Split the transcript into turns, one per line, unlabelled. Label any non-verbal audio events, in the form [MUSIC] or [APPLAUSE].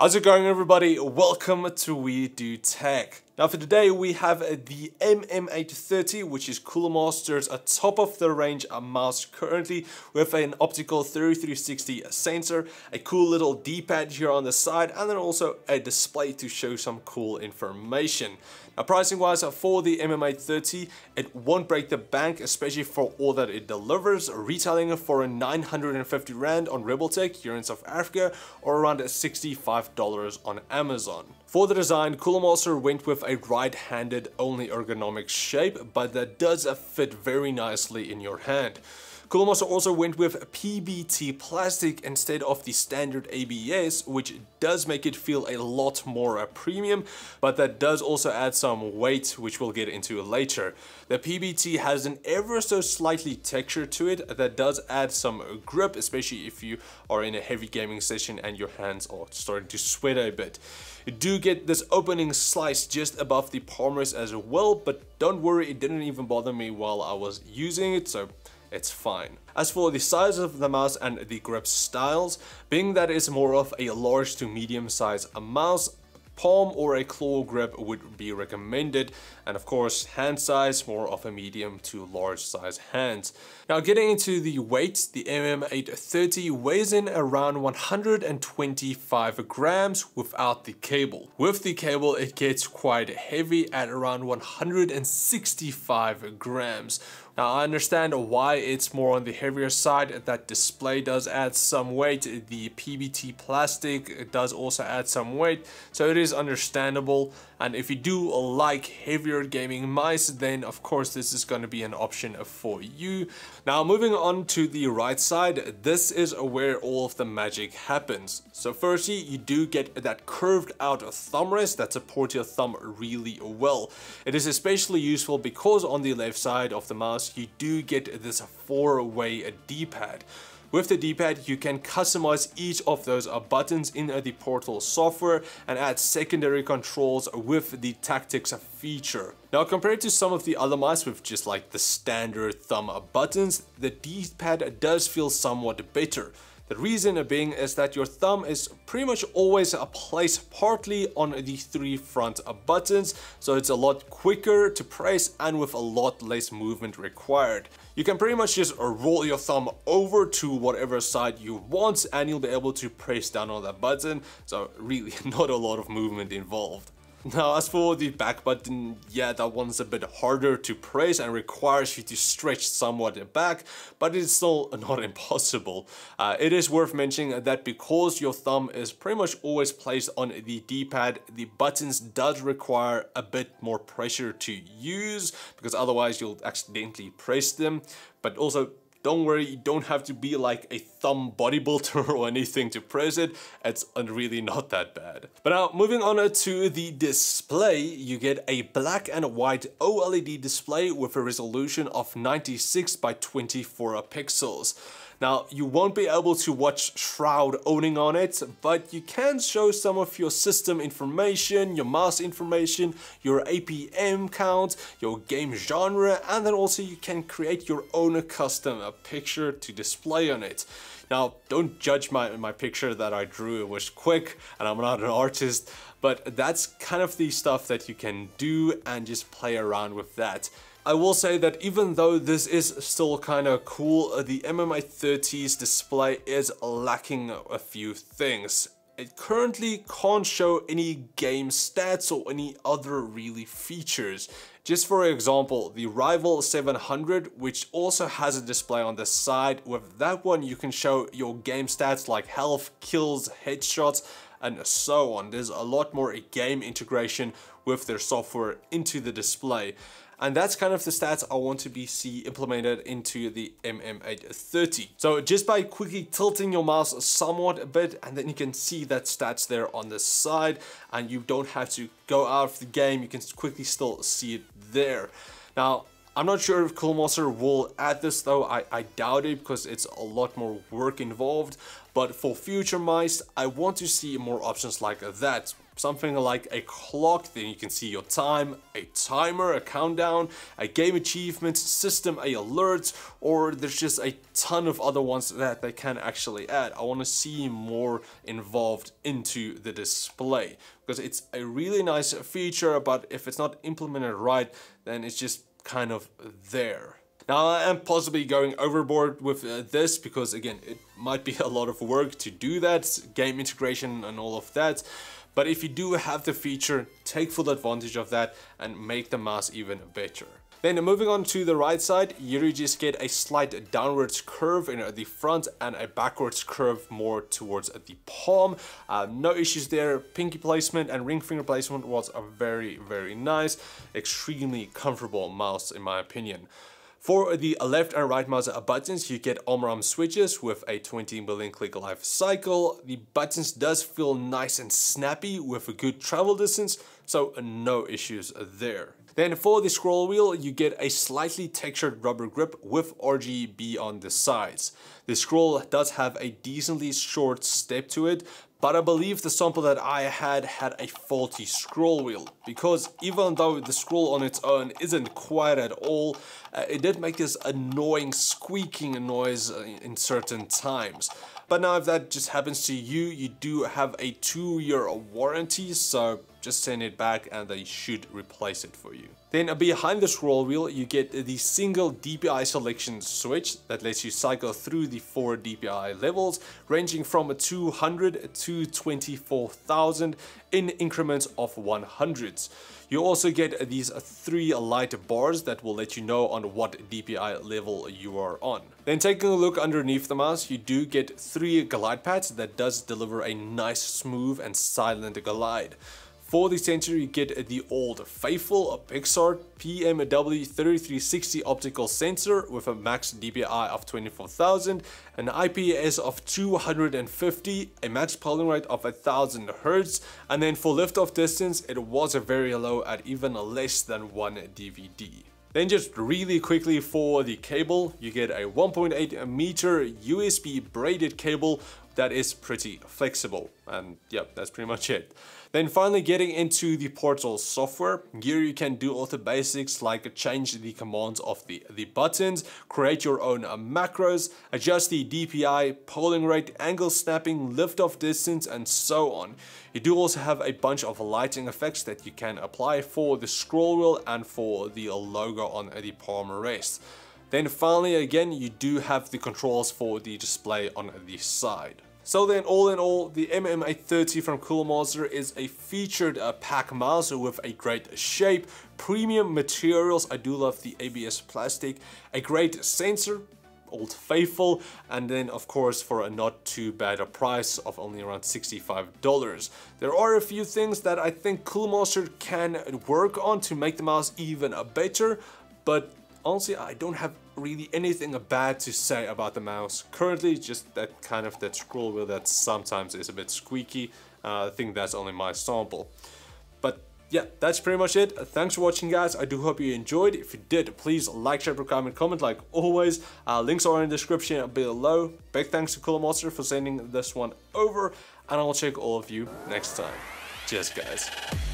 How's it going everybody? Welcome to We Do Tech. Now for today we have uh, the MM830 which is Cooler Master's a top of the range mouse currently with an optical 3360 sensor, a cool little D-pad here on the side and then also a display to show some cool information. Now pricing wise uh, for the MM830 it won't break the bank especially for all that it delivers, retailing for a 950 Rand on RebelTech here in South Africa or around 65 $5 on Amazon. For the design, Master went with a right-handed only ergonomic shape, but that does fit very nicely in your hand. Master also went with PBT plastic instead of the standard ABS, which does make it feel a lot more premium, but that does also add some weight, which we'll get into later. The PBT has an ever so slightly texture to it that does add some grip, especially if you are in a heavy gaming session and your hands are starting to sweat a bit. You do get this opening slice just above the palm rest as well, but don't worry, it didn't even bother me while I was using it, so it's fine. As for the size of the mouse and the grip styles, being that it's more of a large to medium size mouse, palm or a claw grip would be recommended and of course hand size more of a medium to large size hands. Now getting into the weight, the MM830 weighs in around 125 grams without the cable. With the cable it gets quite heavy at around 165 grams now I understand why it's more on the heavier side, that display does add some weight, the PBT plastic does also add some weight, so it is understandable and if you do like heavier gaming mice then of course this is going to be an option for you. Now moving on to the right side, this is where all of the magic happens. So firstly you do get that curved out thumb rest that supports your thumb really well. It is especially useful because on the left side of the mouse you do get this four way D-pad. With the D-pad, you can customize each of those uh, buttons in uh, the Portal software and add secondary controls with the tactics feature. Now compared to some of the other mice with just like the standard thumb buttons, the D-pad does feel somewhat better. The reason being is that your thumb is pretty much always placed partly on the three front buttons, so it's a lot quicker to press and with a lot less movement required. You can pretty much just roll your thumb over to whatever side you want and you'll be able to press down on that button, so really [LAUGHS] not a lot of movement involved. Now as for the back button, yeah that one's a bit harder to press and requires you to stretch somewhat back, but it's still [LAUGHS] not impossible. Uh, it is worth mentioning that because your thumb is pretty much always placed on the D-pad, the buttons does require a bit more pressure to use because otherwise you'll accidentally press them, but also don't worry, you don't have to be like a thumb bodybuilder [LAUGHS] or anything to press it. It's really not that bad. But now moving on to the display, you get a black and white OLED display with a resolution of 96 by 24 pixels. Now, you won't be able to watch Shroud owning on it, but you can show some of your system information, your mouse information, your APM count, your game genre, and then also you can create your own custom a picture to display on it. Now, don't judge my, my picture that I drew, it was quick and I'm not an artist, but that's kind of the stuff that you can do and just play around with that. I will say that even though this is still kind of cool, uh, the MM830's display is lacking a few things. It currently can't show any game stats or any other really features. Just for example, the Rival 700, which also has a display on the side, with that one you can show your game stats like health, kills, headshots, and so on. There's a lot more game integration with their software into the display. And that's kind of the stats I want to be see implemented into the MM830. So just by quickly tilting your mouse somewhat a bit, and then you can see that stats there on the side, and you don't have to go out of the game, you can quickly still see it there. Now, I'm not sure if Master will add this though, I, I doubt it because it's a lot more work involved, but for future mice, I want to see more options like that. Something like a clock, then you can see your time, a timer, a countdown, a game achievement system, a alert, or there's just a ton of other ones that they can actually add. I want to see more involved into the display because it's a really nice feature, but if it's not implemented right, then it's just kind of there. Now I am possibly going overboard with uh, this because again it might be [LAUGHS] a lot of work to do that, game integration and all of that. But if you do have the feature, take full advantage of that and make the mouse even better. Then moving on to the right side, you just get a slight downwards curve in the front and a backwards curve more towards the palm. Uh, no issues there. Pinky placement and ring finger placement was a very, very nice, extremely comfortable mouse in my opinion. For the left and right mouse buttons, you get Omron switches with a 20 million click life cycle. The buttons does feel nice and snappy with a good travel distance, so no issues there. Then for the scroll wheel, you get a slightly textured rubber grip with RGB on the sides. The scroll does have a decently short step to it, but I believe the sample that I had had a faulty scroll wheel because even though the scroll on its own isn't quiet at all, uh, it did make this annoying squeaking noise uh, in certain times. But now if that just happens to you, you do have a two year warranty, so just send it back and they should replace it for you. Then behind the scroll wheel, you get the single DPI selection switch that lets you cycle through the four DPI levels, ranging from 200 to 24,000 in increments of 100s. You also get these three light bars that will let you know on what DPI level you are on. Then taking a look underneath the mouse, you do get three glide pads that does deliver a nice smooth and silent glide. For the sensor, you get the old faithful Pixart PMW3360 optical sensor with a max DPI of 24,000, an IPS of 250, a max polling rate of 1000 Hz, and then for liftoff distance, it was very low at even less than 1 DVD. Then just really quickly for the cable, you get a 1.8 meter USB braided cable that is pretty flexible. And yep, that's pretty much it. Then finally getting into the Portal software, here you can do all the basics like change the commands of the, the buttons, create your own uh, macros, adjust the DPI, polling rate, angle snapping, lift-off distance, and so on. You do also have a bunch of lighting effects that you can apply for the scroll wheel and for the logo on the palm rest. Then finally again, you do have the controls for the display on the side. So then all in all, the MM830 from Cooler Master is a featured uh, pack mouse with a great shape, premium materials, I do love the ABS plastic, a great sensor, Old Faithful, and then of course for a not too bad a price of only around $65. There are a few things that I think Cooler Master can work on to make the mouse even better, but honestly I don't have really anything bad to say about the mouse. Currently just that kind of that scroll wheel that sometimes is a bit squeaky. Uh, I think that's only my sample. But yeah, that's pretty much it. Thanks for watching guys. I do hope you enjoyed. If you did, please like, share, comment, comment like always. Uh, links are in the description below. Big thanks to Cooler Monster for sending this one over. And I'll check all of you next time. Cheers guys.